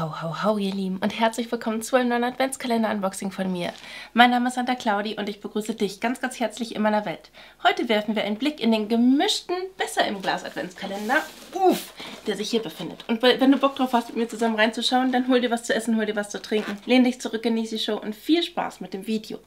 Ho, ho, ho, ihr Lieben und herzlich willkommen zu einem neuen Adventskalender-Unboxing von mir. Mein Name ist Santa Claudi und ich begrüße dich ganz, ganz herzlich in meiner Welt. Heute werfen wir einen Blick in den gemischten Besser im Glas Adventskalender, uff, der sich hier befindet. Und wenn du Bock drauf hast, mit mir zusammen reinzuschauen, dann hol dir was zu essen, hol dir was zu trinken, lehn dich zurück, genieße die Show und viel Spaß mit dem Video.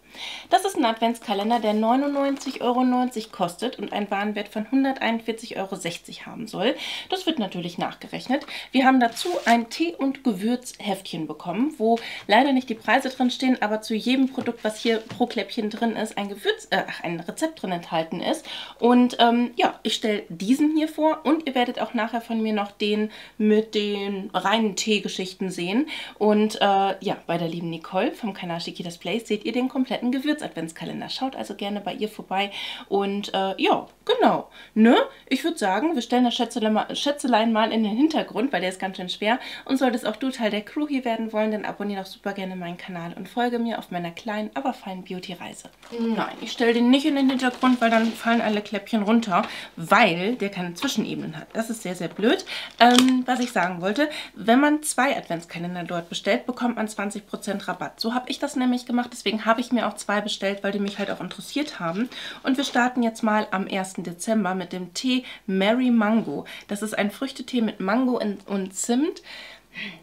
Das ist ein Adventskalender, der 99,90 Euro kostet und einen Warenwert von 141,60 Euro haben soll. Das wird natürlich nachgerechnet. Wir haben dazu ein Tee- und Gewürzheftchen bekommen, wo leider nicht die Preise drin stehen, aber zu jedem Produkt, was hier pro Kläppchen drin ist, ein Gewürz, äh, ein Rezept drin enthalten ist. Und ähm, ja, ich stelle diesen hier vor und ihr werdet auch nachher von mir noch den mit den reinen Teegeschichten sehen. Und äh, ja, bei der lieben Nicole vom Kanal Chiquitas Place seht ihr den kompletten Gewürz-Adventskalender. Schaut also gerne bei ihr vorbei und äh, ja, genau, ne? Ich würde sagen, wir stellen das Schätzelein mal in den Hintergrund, weil der ist ganz schön schwer und solltest auch du Teil der Crew hier werden wollen, dann abonniere doch super gerne meinen Kanal und folge mir auf meiner kleinen, aber feinen Beauty-Reise. Nein, ich stelle den nicht in den Hintergrund, weil dann fallen alle Kläppchen runter, weil der keine Zwischenebenen hat. Das ist sehr, sehr blöd. Ähm, was ich sagen wollte, wenn man zwei Adventskalender dort bestellt, bekommt man 20% Rabatt. So habe ich das nämlich gemacht, deswegen habe ich mir auch zwei bestellt, weil die mich halt auch interessiert haben. Und wir starten jetzt mal am 1. Dezember mit dem Tee Mary Mango. Das ist ein Früchtetee mit Mango und Zimt.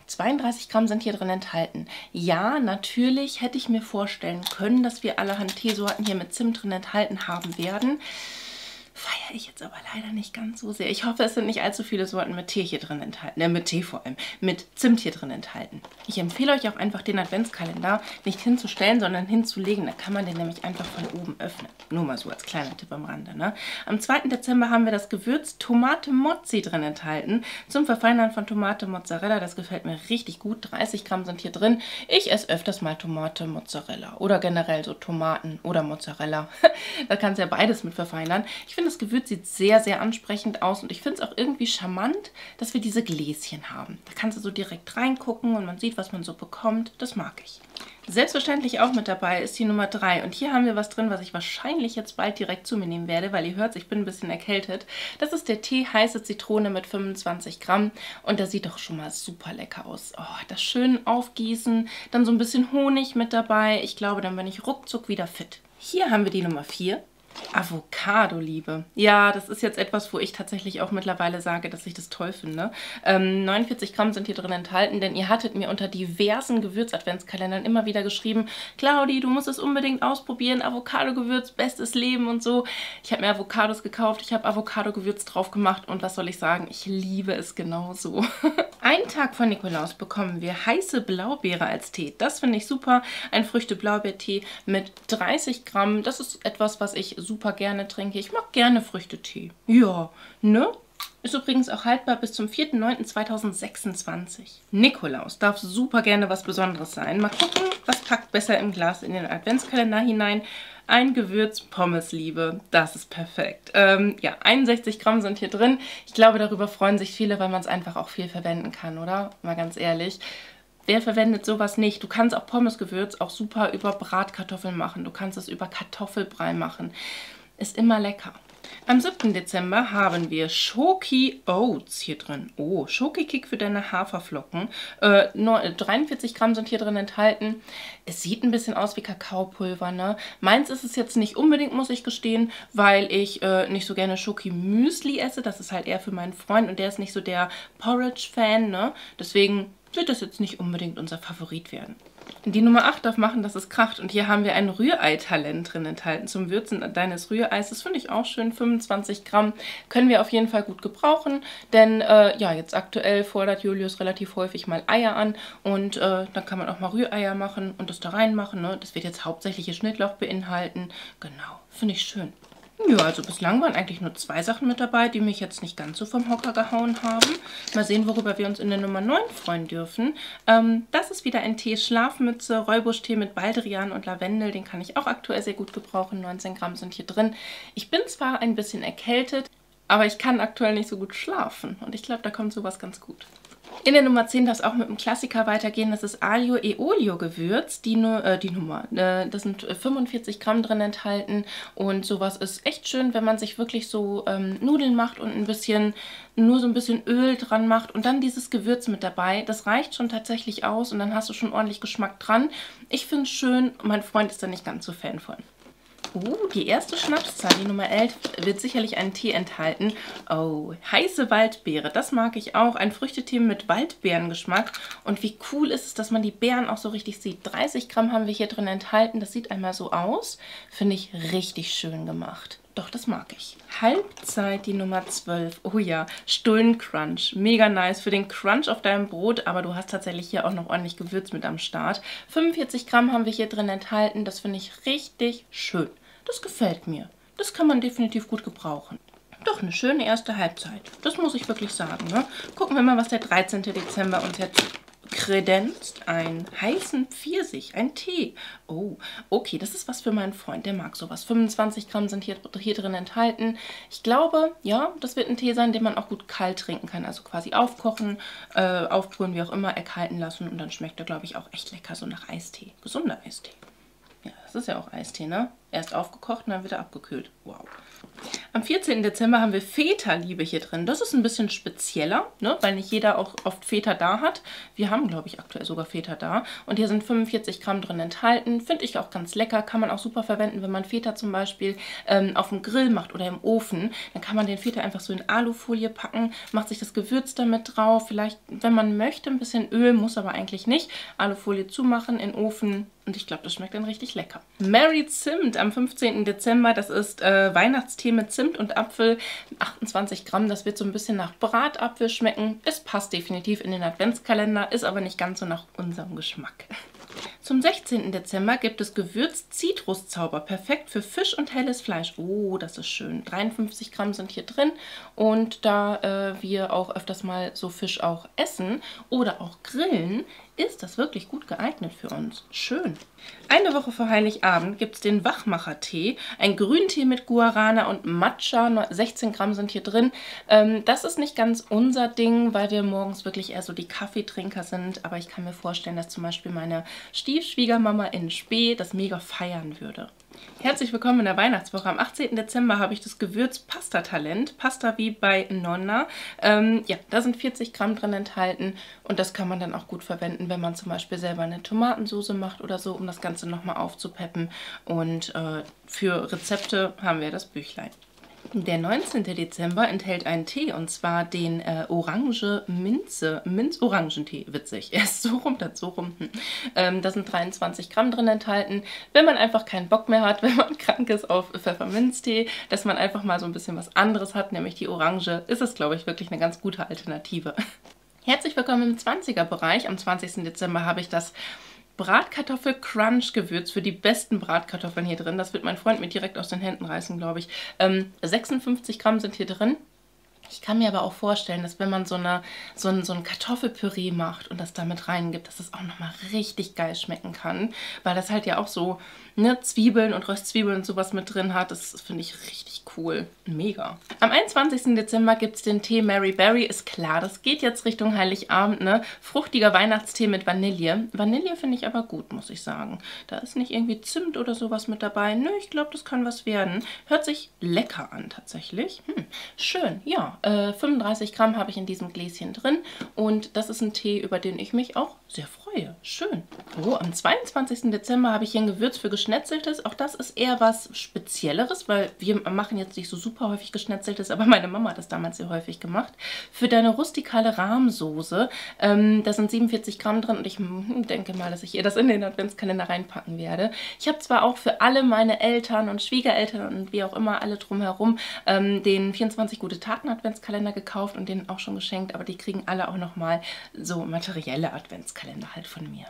32 Gramm sind hier drin enthalten. Ja, natürlich hätte ich mir vorstellen können, dass wir allerhand Teesorten hier mit Zimt drin enthalten haben werden feiere ich jetzt aber leider nicht ganz so sehr. Ich hoffe, es sind nicht allzu viele Sorten mit Tee hier drin enthalten. Äh, mit Tee vor allem. Mit Zimt hier drin enthalten. Ich empfehle euch auch einfach den Adventskalender nicht hinzustellen, sondern hinzulegen. Da kann man den nämlich einfach von oben öffnen. Nur mal so als kleiner Tipp am Rande. Ne? Am 2. Dezember haben wir das Gewürz Tomate Mozzi drin enthalten. Zum Verfeinern von Tomate Mozzarella. Das gefällt mir richtig gut. 30 Gramm sind hier drin. Ich esse öfters mal Tomate Mozzarella. Oder generell so Tomaten oder Mozzarella. da kannst du ja beides mit verfeinern. Ich finde das Gewürz sieht sehr, sehr ansprechend aus und ich finde es auch irgendwie charmant, dass wir diese Gläschen haben. Da kannst du so direkt reingucken und man sieht, was man so bekommt. Das mag ich. Selbstverständlich auch mit dabei ist die Nummer 3 und hier haben wir was drin, was ich wahrscheinlich jetzt bald direkt zu mir nehmen werde, weil ihr hört, ich bin ein bisschen erkältet. Das ist der Tee Heiße Zitrone mit 25 Gramm und der sieht doch schon mal super lecker aus. Oh, das schön aufgießen, dann so ein bisschen Honig mit dabei. Ich glaube, dann bin ich ruckzuck wieder fit. Hier haben wir die Nummer 4 Avocado liebe. Ja, das ist jetzt etwas, wo ich tatsächlich auch mittlerweile sage, dass ich das toll finde. Ähm, 49 Gramm sind hier drin enthalten, denn ihr hattet mir unter diversen Gewürz-Adventskalendern immer wieder geschrieben, Claudi, du musst es unbedingt ausprobieren, Avocado-Gewürz, bestes Leben und so. Ich habe mir Avocados gekauft, ich habe Avocado-Gewürz drauf gemacht und was soll ich sagen, ich liebe es genauso. Einen Tag vor Nikolaus bekommen wir heiße Blaubeere als Tee. Das finde ich super. Ein Früchte-Blaubeertee mit 30 Gramm. Das ist etwas, was ich super gerne trinke. Ich mag gerne Früchtetee. Ja, ne? Ist übrigens auch haltbar bis zum 4.9.2026. Nikolaus darf super gerne was Besonderes sein. Mal gucken, was packt besser im Glas in den Adventskalender hinein. Ein Gewürz Pommes liebe. Das ist perfekt. Ähm, ja, 61 Gramm sind hier drin. Ich glaube, darüber freuen sich viele, weil man es einfach auch viel verwenden kann, oder? Mal ganz ehrlich. Wer verwendet sowas nicht? Du kannst auch Pommesgewürz auch super über Bratkartoffeln machen. Du kannst es über Kartoffelbrei machen. Ist immer lecker. Am 7. Dezember haben wir Schoki Oats hier drin. Oh, Schoki-Kick für deine Haferflocken. Äh, 43 Gramm sind hier drin enthalten. Es sieht ein bisschen aus wie Kakaopulver, ne? Meins ist es jetzt nicht unbedingt, muss ich gestehen, weil ich äh, nicht so gerne Schoki-Müsli esse. Das ist halt eher für meinen Freund und der ist nicht so der Porridge-Fan, ne? Deswegen wird das jetzt nicht unbedingt unser Favorit werden. Die Nummer 8 darf machen, dass es kracht. Und hier haben wir ein Rührei-Talent drin enthalten zum Würzen deines Rühreis. Das finde ich auch schön. 25 Gramm können wir auf jeden Fall gut gebrauchen. Denn äh, ja, jetzt aktuell fordert Julius relativ häufig mal Eier an. Und äh, dann kann man auch mal Rühreier machen und das da reinmachen. Ne? Das wird jetzt hauptsächlich Schnittlauch beinhalten. Genau, finde ich schön. Ja, also bislang waren eigentlich nur zwei Sachen mit dabei, die mich jetzt nicht ganz so vom Hocker gehauen haben. Mal sehen, worüber wir uns in der Nummer 9 freuen dürfen. Ähm, das ist wieder ein Tee Schlafmütze, Räubusch-Tee mit Baldrian und Lavendel. Den kann ich auch aktuell sehr gut gebrauchen. 19 Gramm sind hier drin. Ich bin zwar ein bisschen erkältet, aber ich kann aktuell nicht so gut schlafen. Und ich glaube, da kommt sowas ganz gut. In der Nummer 10 darf es auch mit dem Klassiker weitergehen. Das ist Alio e Olio Gewürz. Die, äh, die Nummer. Äh, das sind 45 Gramm drin enthalten. Und sowas ist echt schön, wenn man sich wirklich so ähm, Nudeln macht und ein bisschen, nur so ein bisschen Öl dran macht. Und dann dieses Gewürz mit dabei. Das reicht schon tatsächlich aus und dann hast du schon ordentlich Geschmack dran. Ich finde es schön. Mein Freund ist da nicht ganz so Fan von. Uh, die erste Schnapszahl, die Nummer 11, wird sicherlich einen Tee enthalten. Oh, heiße Waldbeere, das mag ich auch. Ein Früchtetee mit Waldbeerengeschmack. Und wie cool ist es, dass man die Beeren auch so richtig sieht. 30 Gramm haben wir hier drin enthalten. Das sieht einmal so aus. Finde ich richtig schön gemacht. Doch, das mag ich. Halbzeit, die Nummer 12. Oh ja, Stullencrunch. Mega nice für den Crunch auf deinem Brot, aber du hast tatsächlich hier auch noch ordentlich Gewürz mit am Start. 45 Gramm haben wir hier drin enthalten. Das finde ich richtig schön. Das gefällt mir. Das kann man definitiv gut gebrauchen. Doch eine schöne erste Halbzeit. Das muss ich wirklich sagen. Ne? Gucken wir mal, was der 13. Dezember uns jetzt kredenzt einen heißen Pfirsich, ein Tee. Oh, okay, das ist was für meinen Freund, der mag sowas. 25 Gramm sind hier, hier drin enthalten. Ich glaube, ja, das wird ein Tee sein, den man auch gut kalt trinken kann. Also quasi aufkochen, äh, aufbrühen, wie auch immer, erkalten lassen. Und dann schmeckt er, glaube ich, auch echt lecker, so nach Eistee. Gesunder Eistee. Ja, das ist ja auch Eistee, ne? Erst aufgekocht und dann wieder abgekühlt. Wow. Am 14. Dezember haben wir Feta-Liebe hier drin. Das ist ein bisschen spezieller, ne? weil nicht jeder auch oft Feta da hat. Wir haben, glaube ich, aktuell sogar Feta da. Und hier sind 45 Gramm drin enthalten. Finde ich auch ganz lecker. Kann man auch super verwenden, wenn man Feta zum Beispiel ähm, auf dem Grill macht oder im Ofen. Dann kann man den Feta einfach so in Alufolie packen, macht sich das Gewürz damit drauf. Vielleicht, wenn man möchte, ein bisschen Öl, muss aber eigentlich nicht. Alufolie zumachen, in den Ofen und ich glaube, das schmeckt dann richtig lecker. Mary Zimt am 15. Dezember. Das ist äh, Weihnachtstee mit Zimt und Apfel. 28 Gramm. Das wird so ein bisschen nach Bratapfel schmecken. Es passt definitiv in den Adventskalender, ist aber nicht ganz so nach unserem Geschmack. Zum 16. Dezember gibt es Gewürz Zitruszauber. Perfekt für Fisch und helles Fleisch. Oh, das ist schön. 53 Gramm sind hier drin. Und da äh, wir auch öfters mal so Fisch auch essen oder auch grillen, ist das wirklich gut geeignet für uns. Schön. Eine Woche vor Heiligabend gibt es den Wachmacher-Tee. Ein Grüntee mit Guarana und Matcha. 16 Gramm sind hier drin. Ähm, das ist nicht ganz unser Ding, weil wir morgens wirklich eher so die Kaffeetrinker sind. Aber ich kann mir vorstellen, dass zum Beispiel meine Stiefschwiegermama in Spee das mega feiern würde. Herzlich willkommen in der Weihnachtswoche. Am 18. Dezember habe ich das Gewürz Pasta Talent. Pasta wie bei Nonna. Ähm, ja, da sind 40 Gramm drin enthalten und das kann man dann auch gut verwenden, wenn man zum Beispiel selber eine Tomatensauce macht oder so, um das Ganze nochmal aufzupeppen. Und äh, für Rezepte haben wir das Büchlein. Der 19. Dezember enthält einen Tee und zwar den äh, Orange Minze, Minz-Orangentee. Witzig. Er ist so rum, dann so rum. Hm. Ähm, da sind 23 Gramm drin enthalten. Wenn man einfach keinen Bock mehr hat, wenn man krank ist auf Pfefferminztee, dass man einfach mal so ein bisschen was anderes hat, nämlich die Orange, ist es, glaube ich, wirklich eine ganz gute Alternative. Herzlich willkommen im 20er-Bereich. Am 20. Dezember habe ich das Bratkartoffel-Crunch-Gewürz für die besten Bratkartoffeln hier drin. Das wird mein Freund mir direkt aus den Händen reißen, glaube ich. Ähm, 56 Gramm sind hier drin. Ich kann mir aber auch vorstellen, dass wenn man so, eine, so, ein, so ein Kartoffelpüree macht und das damit reingibt, dass das auch nochmal richtig geil schmecken kann. Weil das halt ja auch so ne, Zwiebeln und Röstzwiebeln und sowas mit drin hat. Das finde ich richtig cool. Mega. Am 21. Dezember gibt es den Tee Mary Berry. Ist klar, das geht jetzt Richtung Heiligabend. Ne? Fruchtiger Weihnachtstee mit Vanille. Vanille finde ich aber gut, muss ich sagen. Da ist nicht irgendwie Zimt oder sowas mit dabei. Nö, ich glaube, das kann was werden. Hört sich lecker an tatsächlich. Hm, schön, ja. Äh, 35 Gramm habe ich in diesem Gläschen drin. Und das ist ein Tee, über den ich mich auch sehr freue. Schön. Oh, am 22. Dezember habe ich hier ein Gewürz für Geschnetzeltes. Auch das ist eher was Spezielleres, weil wir machen jetzt nicht so super häufig Geschnetzeltes, aber meine Mama hat das damals sehr häufig gemacht. Für deine rustikale Rahmsoße. Ähm, da sind 47 Gramm drin und ich hm, denke mal, dass ich ihr das in den Adventskalender reinpacken werde. Ich habe zwar auch für alle meine Eltern und Schwiegereltern und wie auch immer alle drumherum ähm, den 24 gute Taten Adventskalender gekauft und den auch schon geschenkt, aber die kriegen alle auch nochmal so materielle Adventskalender. Adventskalender halt von mir.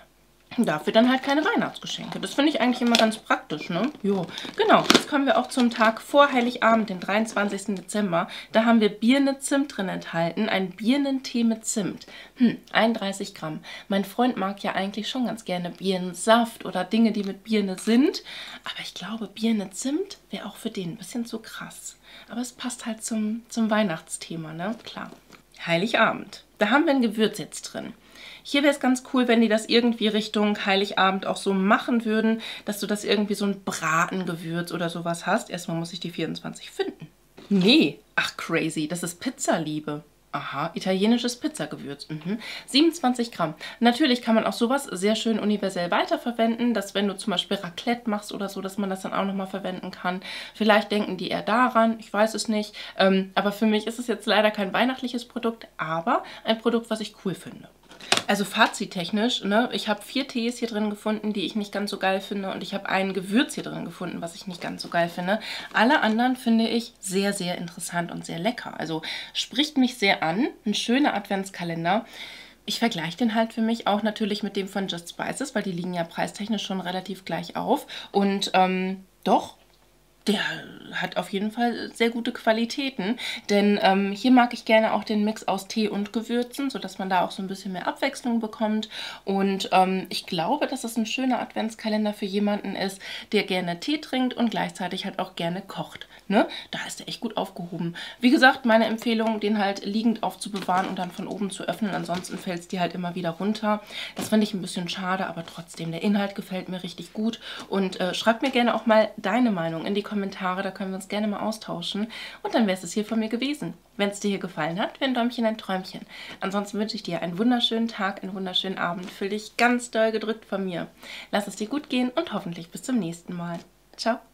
Dafür dann halt keine Weihnachtsgeschenke. Das finde ich eigentlich immer ganz praktisch, ne? Jo, genau. Jetzt kommen wir auch zum Tag vor Heiligabend, den 23. Dezember. Da haben wir Birne Zimt drin enthalten. Ein Birnentee mit Zimt. Hm, 31 Gramm. Mein Freund mag ja eigentlich schon ganz gerne Birnensaft oder Dinge, die mit Birne sind. Aber ich glaube, Birne Zimt wäre auch für den ein bisschen zu krass. Aber es passt halt zum, zum Weihnachtsthema, ne? Klar. Heiligabend. Da haben wir ein Gewürz jetzt drin. Hier wäre es ganz cool, wenn die das irgendwie Richtung Heiligabend auch so machen würden, dass du das irgendwie so ein Bratengewürz oder sowas hast. Erstmal muss ich die 24 finden. Nee, ach crazy, das ist Pizzaliebe. Aha, italienisches Pizzagewürz. Mhm. 27 Gramm. Natürlich kann man auch sowas sehr schön universell weiterverwenden, dass wenn du zum Beispiel Raclette machst oder so, dass man das dann auch nochmal verwenden kann. Vielleicht denken die eher daran, ich weiß es nicht. Ähm, aber für mich ist es jetzt leider kein weihnachtliches Produkt, aber ein Produkt, was ich cool finde. Also fazittechnisch, ne, ich habe vier Tees hier drin gefunden, die ich nicht ganz so geil finde und ich habe ein Gewürz hier drin gefunden, was ich nicht ganz so geil finde. Alle anderen finde ich sehr, sehr interessant und sehr lecker. Also spricht mich sehr an. Ein schöner Adventskalender. Ich vergleiche den halt für mich auch natürlich mit dem von Just Spices, weil die liegen ja preistechnisch schon relativ gleich auf. Und ähm, doch, der hat auf jeden Fall sehr gute Qualitäten, denn ähm, hier mag ich gerne auch den Mix aus Tee und Gewürzen, sodass man da auch so ein bisschen mehr Abwechslung bekommt und ähm, ich glaube, dass es ein schöner Adventskalender für jemanden ist, der gerne Tee trinkt und gleichzeitig halt auch gerne kocht. Ne? Da ist er echt gut aufgehoben. Wie gesagt, meine Empfehlung, den halt liegend aufzubewahren und dann von oben zu öffnen, ansonsten fällt es dir halt immer wieder runter. Das finde ich ein bisschen schade, aber trotzdem, der Inhalt gefällt mir richtig gut und äh, schreib mir gerne auch mal deine Meinung in die Kommentare Kommentare, da können wir uns gerne mal austauschen. Und dann wäre es hier von mir gewesen. Wenn es dir hier gefallen hat, wäre ein Däumchen ein Träumchen. Ansonsten wünsche ich dir einen wunderschönen Tag, einen wunderschönen Abend. Fühl dich ganz doll gedrückt von mir. Lass es dir gut gehen und hoffentlich bis zum nächsten Mal. Ciao.